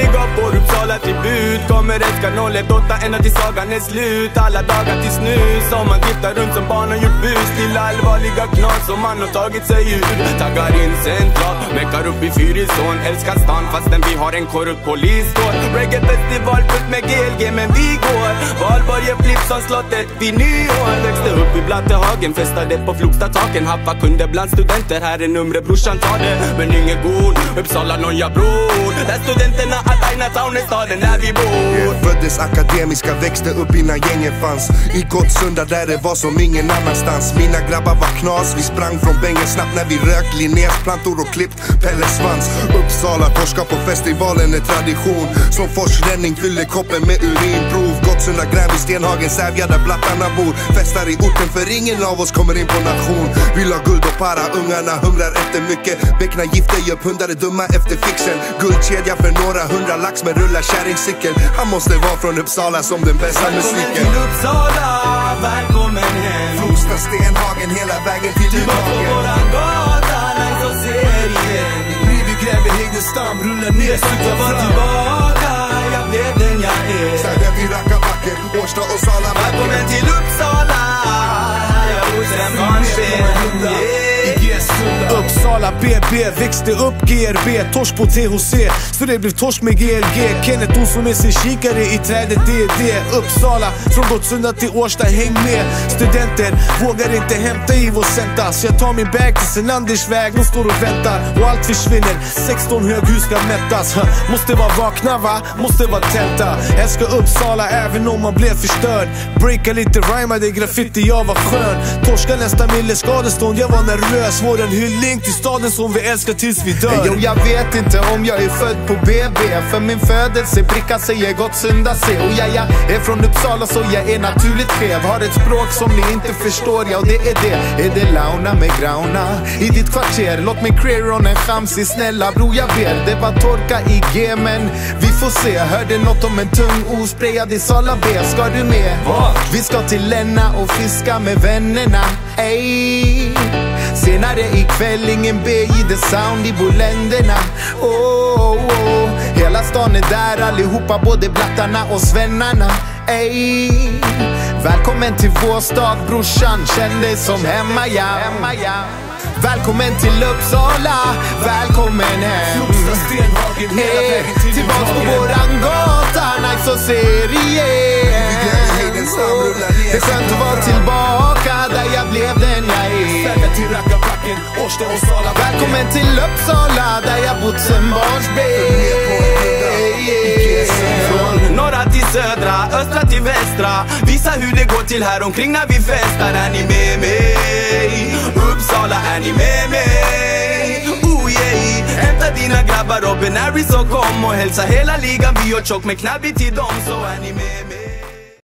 big up, vår Uppsala tribut Kommer älska 018 ända tills sagan är slut. Alla dagar till snus Som man tittar runt som barn och gjort bus. Till allvarliga knas som man har tagit sig ur. Taggar in centralt, meckar upp i Fyrisån Älskar stan fastän vi har en korrupt poliskår Reggae-festival fullt med GLG men vi går. Valborg flips som slottet vid nyår Växte upp i Blattehagen, festade på Flogstadstaken Haffa kunde bland studenter, här är numret brorsan tar det. Men ingen god, Uppsala noja bror. Där studenterna att aina town är staden där vi bor. yeah, Föddes akademiska, växte upp innan gängen fanns. I Gottsunda där det var som ingen annanstans. Mina grabbar var knas, vi sprang från bängen snabbt när vi rökt Linnés-plantor och klippt Pelles svans. Uppsala, torska på festivalen är tradition. Som forsränning fyller koppen med urinprov. Gottsunda, Gränby, Stenhagen, Sävja där blattarna bor. Festar i orten för ingen av oss kommer in på nation. Vill ha guld och para, ungarna hungrar efter mycket. Beckna gifter gör pundare dumma efter fixen. Guldkedja för några hundra lax med rullar kärringcykel Han måste vara från Uppsala som den bästa musiken Välkommen till Uppsala, välkommen hem. Flogsta, Stenhagen, hela vägen till Du var på våran gata, nice att se er igen. Vi gräver Hedestam, rullar ner, Jag var Årsta och Sala Välkommen till Uppsala, Uppsala BB, växte upp GRB, torsk på THC Så det blev torsk med GLG Kenneth Olsson med sin kikare i trädet, det är det Uppsala, från Gottsunda till Årsta, häng med. Studenter vågar inte hämta i vår centa Så jag tar min bag till Senanders väg, de står och väntar och allt försvinner. 16 höghus ska mättas. Måste vara vakna va, måste vara tälta. Älskar Uppsala även om man blev förstörd. Breaka lite, rhymade graffiti, jag var skön. Torska nästa mille skadestånd, jag var nervös. Vår en hyllning till staden som vi älskar tills vi dör. Jo jag vet inte om jag är född på BB För min födelsebricka säger Gottsunda C. Och ja, jag är från Uppsala så jag är naturligt skev Har ett språk som ni inte förstår, ja det är det. Är det launa med grauna i ditt kvarter? Låt mig creeron en chamsi, snälla bro jag ber. Det var torka i G men vi får se. Hörde något om en tung osprayad i Sala B, ska du med? Vi ska till Länna och fiska med vännerna, ey Senare ikväll ingen B i the sound i boländerna oh, oh, oh. Hela stan är där allihopa, både blattarna och svennarna Ey. Välkommen till vår stad brorsan, känn dig som hemma ja. hemma ja. Välkommen till Uppsala, välkommen hem hey, Tillbaks på våran gata, nice att se er igen Det är skönt att vara Rackabacken, Uppsala Välkommen till Uppsala där jag bott sen barnsben norra till södra, östra till västra Visa hur det går till här omkring när vi festar Är ni med mig? Uppsala, är ni med mig? Oh yeah Hämta dina grabbar Robin Harris och kom och hälsa hela ligan Vi gör tjock med knabbi till dem Så är ni med mig?